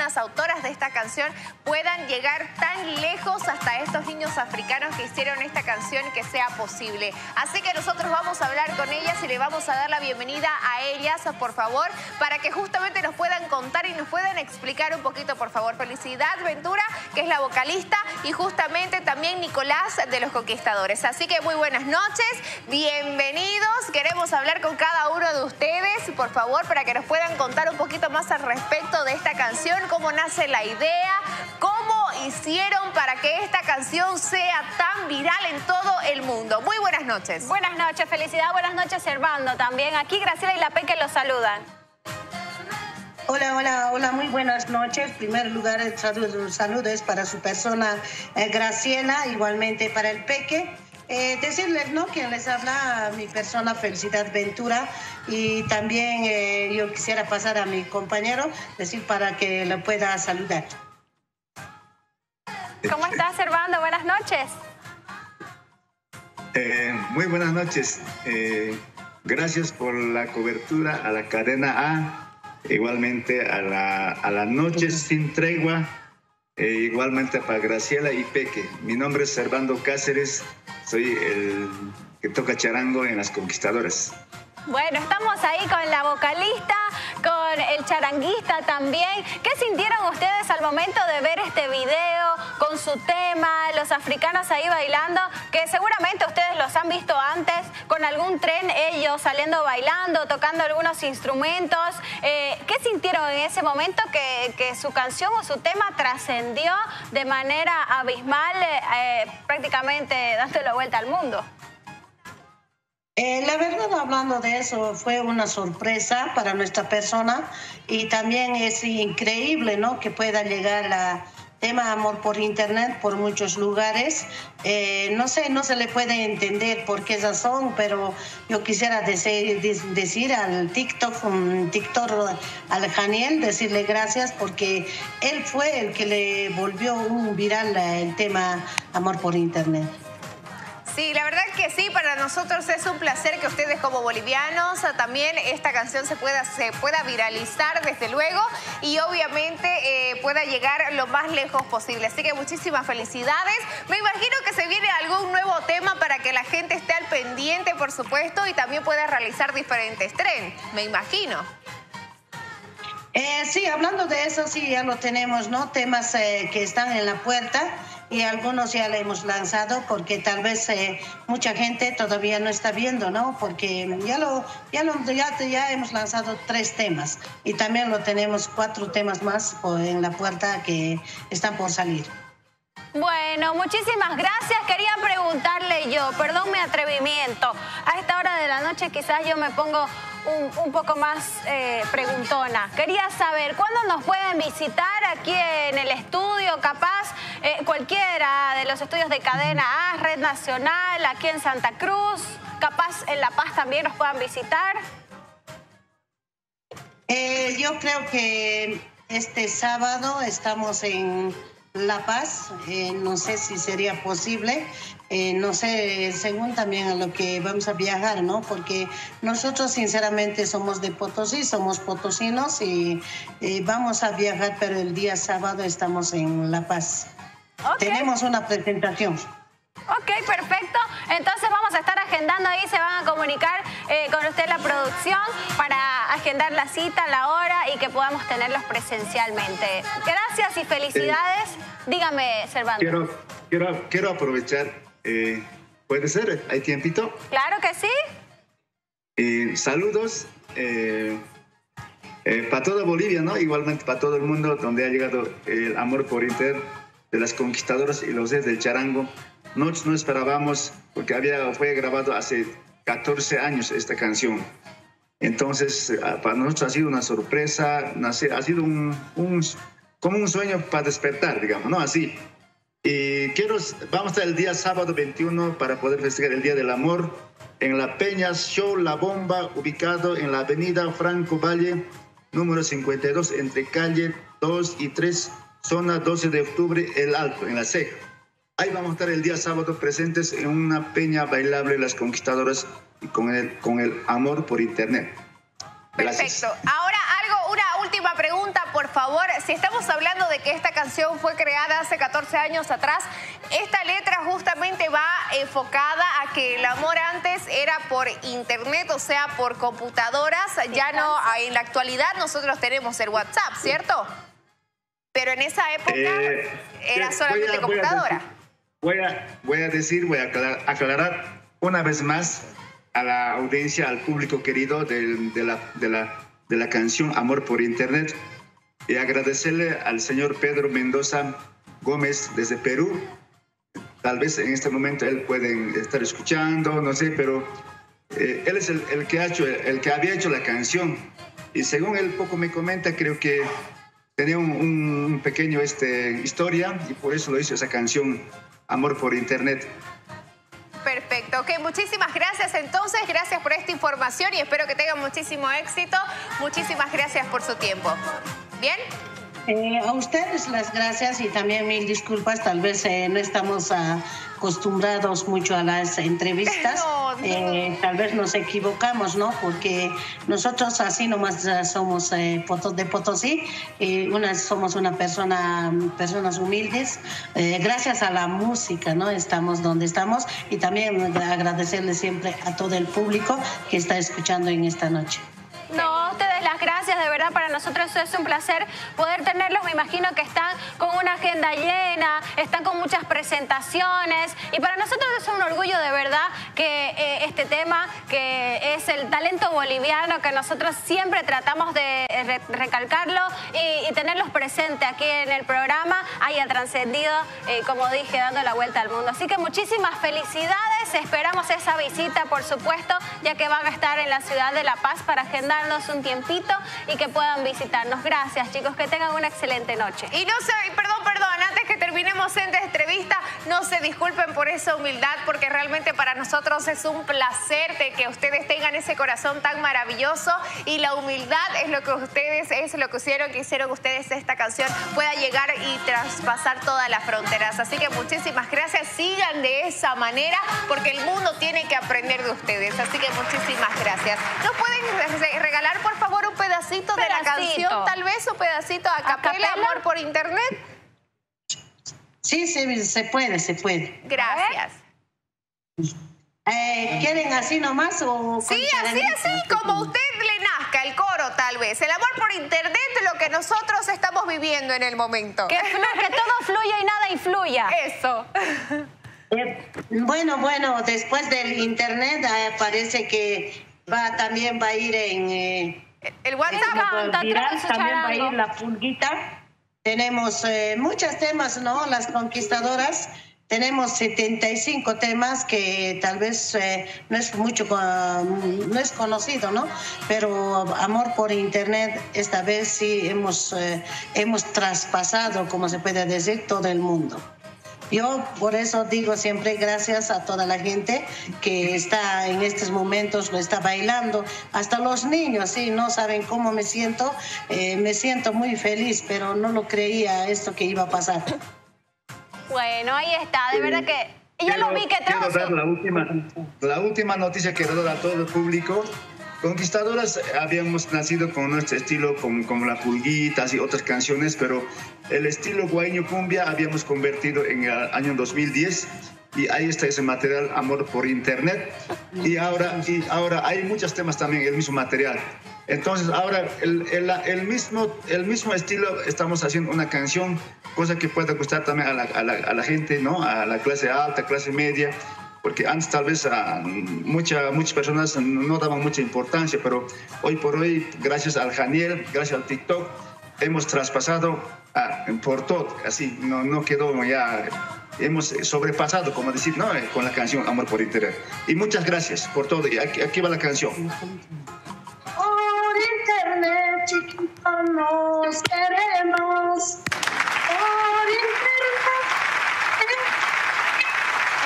las autoras de esta canción puedan llegar tan lejos hasta estos niños africanos que hicieron esta canción que sea posible. Así que nosotros vamos a hablar con ellas y le vamos a dar la bienvenida a ellas, por favor, para que justamente nos puedan contar y nos puedan explicar un poquito, por favor. Felicidad Ventura, que es la vocalista, y justamente también Nicolás de Los Conquistadores. Así que muy buenas noches, bienvenidos. Queremos hablar con cada uno de ustedes, por favor, para que nos puedan contar un poquito más al respecto de esta canción cómo nace la idea, cómo hicieron para que esta canción sea tan viral en todo el mundo. Muy buenas noches. Buenas noches, felicidad, buenas noches, Servando también. Aquí Graciela y La Peque los saludan. Hola, hola, hola, muy buenas noches. En primer lugar, el saludo, es para su persona eh, Graciela, igualmente para el Peque. Eh, decirles, ¿no? Quien les habla, mi persona Felicidad Ventura, y también eh, yo quisiera pasar a mi compañero, decir para que lo pueda saludar. ¿Cómo estás, Servando? Buenas noches. Eh, muy buenas noches. gracias por la cobertura a la cadena A, igualmente a la, a la Noche Sin Tregua, igualmente para Graciela y Peque. Mi nombre es Servando Cáceres soy el que toca charango en Las Conquistadoras. Bueno, estamos ahí con la vocalista, con el charanguista también. ¿Qué sintieron ustedes al momento de ver este video con su tema, los africanos ahí bailando? Que seguramente ustedes los han visto antes, con algún tren ellos saliendo bailando, tocando algunos instrumentos. Eh, ¿Qué sintieron en ese momento que, su canción o su tema trascendió de manera abismal, eh, prácticamente dándole vuelta al mundo? Eh, la verdad, hablando de eso, fue una sorpresa para nuestra persona y también es increíble, ¿no? Que pueda llegar la tema amor por internet por muchos lugares. Eh, no sé, no se le puede entender por qué razón, pero yo quisiera decir, decir al TikTok, un TikTok, al Janiel, decirle gracias porque él fue el que le volvió un viral el tema amor por internet. Sí, la verdad que sí, para nosotros es un placer que ustedes como bolivianos también esta canción se pueda, se pueda viralizar desde luego y obviamente eh, pueda llegar lo más lejos posible. Así que muchísimas felicidades. Me imagino que se viene algún nuevo tema para que la gente esté al pendiente, por supuesto, y también pueda realizar diferentes tren, me imagino. Eh, sí, hablando de eso, sí, ya lo tenemos, ¿no? Temas eh, que están en la puerta y algunos ya le hemos lanzado porque tal vez eh, mucha gente todavía no está viendo, ¿no? Porque ya lo, ya lo, ya, ya hemos lanzado tres temas y también lo tenemos cuatro temas más en la puerta que están por salir. Bueno, muchísimas gracias. Quería preguntarle yo, perdón mi atrevimiento, a esta hora de la noche quizás yo me pongo un, poco más eh, preguntona. Quería saber, ¿cuándo nos pueden visitar aquí en el estudio? Capaz eh, cualquiera de los estudios de cadena A, Red Nacional, aquí en Santa Cruz. Capaz en La Paz también nos puedan visitar. Eh, yo creo que este sábado estamos en la Paz, eh, no sé si sería posible, eh, no sé, según también a lo que vamos a viajar, ¿no? Porque nosotros sinceramente somos de Potosí, somos potosinos y eh, vamos a viajar, pero el día sábado estamos en La Paz. Tenemos una presentación. Ok, perfecto. Entonces vamos a estar agendando ahí, se van a comunicar con usted la producción para agendar la cita, la hora y que podamos tenerlos presencialmente. Gracias y felicidades. Dígame, Servando. Quiero, quiero, quiero aprovechar, eh, ¿puede ser? ¿Hay tiempito? Claro que sí. Eh, saludos eh, para toda Bolivia, ¿no? Igualmente para todo el mundo donde ha llegado el amor por Inter de las conquistadoras y los del charango. Nosotros no esperábamos, porque había, fue grabado hace 14 años esta canción. Entonces, para nosotros ha sido una sorpresa, ha sido un como un sueño para despertar, digamos, ¿no? Así. Y quiero, vamos a estar el día sábado 21 para poder festejar el Día del Amor en la Peña Show La Bomba, ubicado en la avenida Franco Valle, número 52, entre calle 2 y 3, zona 12 de octubre, El Alto, en la Ceja. Ahí vamos a estar el día sábado presentes en una peña bailable Las Conquistadoras y con el, con el amor por internet. Perfecto. Ahora algo, una última pregunta, por favor, si estamos hablando de que esta canción fue creada hace 14 años atrás, esta letra justamente va enfocada a que el amor antes era por internet, o sea, por computadoras. Ya no, en la actualidad nosotros tenemos el WhatsApp, ¿cierto? Pero en esa época eh, era solamente computadora. Voy a, voy a decir, voy a aclarar, una vez más a la audiencia, al público querido de, la, de, la, de la canción Amor por Internet y agradecerle al señor Pedro Mendoza Gómez desde Perú. Tal vez en este momento él puede estar escuchando, no sé, pero eh, él es el, el, que ha hecho, el que había hecho la canción. Y según él poco me comenta, creo que tenía un, pequeño este, historia y por eso lo hizo esa canción Amor por Internet. Perfecto, ok, muchísimas gracias entonces, gracias por esta información y espero que tengan muchísimo éxito. Muchísimas gracias por su tiempo. ¿Bien? Eh, a ustedes las gracias y también mil disculpas, tal vez eh, no estamos acostumbrados mucho a las entrevistas, eh, tal vez nos equivocamos, ¿no? Porque nosotros así nomás somos de Potosí, una, somos una persona, personas humildes, gracias a la música, ¿no? Estamos donde estamos y también agradecerle siempre a todo el público que está escuchando en esta noche. No, las gracias, de verdad para nosotros es un placer poder tenerlos. Me imagino que están con una agenda llena, están con muchas presentaciones y para nosotros es un orgullo de verdad que eh, este tema, que es el talento boliviano, que nosotros siempre tratamos de recalcarlo y, tenerlos presentes aquí en el programa, haya trascendido, eh, como dije, dando la vuelta al mundo. Así que muchísimas felicidades, esperamos esa visita, por supuesto, ya que van a estar en la ciudad de La Paz para agendar un tiempito y que puedan visitarnos. Gracias, chicos. Que tengan una excelente noche. Y no sé, perdón, perdón, antes que terminemos esta entrevista, no se disculpen por esa humildad, porque realmente para nosotros es un placer de que ustedes tengan ese corazón tan maravilloso y la humildad es lo que ustedes, es lo que hicieron, que hicieron ustedes esta canción pueda llegar y traspasar todas las fronteras. Así que muchísimas gracias, sigan de esa manera, porque el mundo tiene que aprender de ustedes. Así que muchísimas gracias. ¿Nos pueden regalar, un pedacito, de la canción, tal vez un pedacito a capela, amor por internet? Sí, sí, se puede, se puede. Gracias. Eh, ¿Quieren así nomás o Sí, así, así, como usted le nazca, el coro tal vez. El amor por internet es lo que nosotros estamos viviendo en el momento. Que, todo fluya y nada influya. Eso. Eh, bueno, bueno, después del internet eh, parece que va también va a ir en eh, el WhatsApp también va a ir la pulguita. Tenemos eh, muchos temas no las conquistadoras. Tenemos 75 temas que tal vez eh, no es mucho no es conocido no pero amor por internet esta vez sí hemos hemos traspasado como se puede decir todo el mundo yo por eso digo siempre gracias a toda la gente que está en estos momentos, lo está bailando, hasta los niños, sí, no saben cómo me siento, eh, me siento muy feliz, pero no lo creía esto que iba a pasar. Bueno, ahí está, de verdad que ya lo vi que Quiero dar la última, la última noticia que quiero dar a todo el público Conquistadoras habíamos nacido con nuestro estilo como, como la pulguitas y otras canciones, pero el estilo guaño cumbia habíamos convertido en el año 2010 y ahí está ese material Amor por Internet y ahora, y ahora hay muchos temas también, el mismo material. Entonces ahora el, el, el, mismo, el mismo estilo estamos haciendo una canción, cosa que pueda gustar también a la, a la, a la gente, ¿no? a la clase alta, clase media porque antes tal vez a mucha, muchas personas no daban mucha importancia, pero hoy por hoy, gracias al Janiel, gracias al TikTok, hemos traspasado por todo, así, no, no quedó ya, hemos sobrepasado, como decir, ¿no? con la canción Amor por Internet. Y muchas gracias por todo, y aquí, aquí va la canción. Por Internet, chiquito, nos queremos.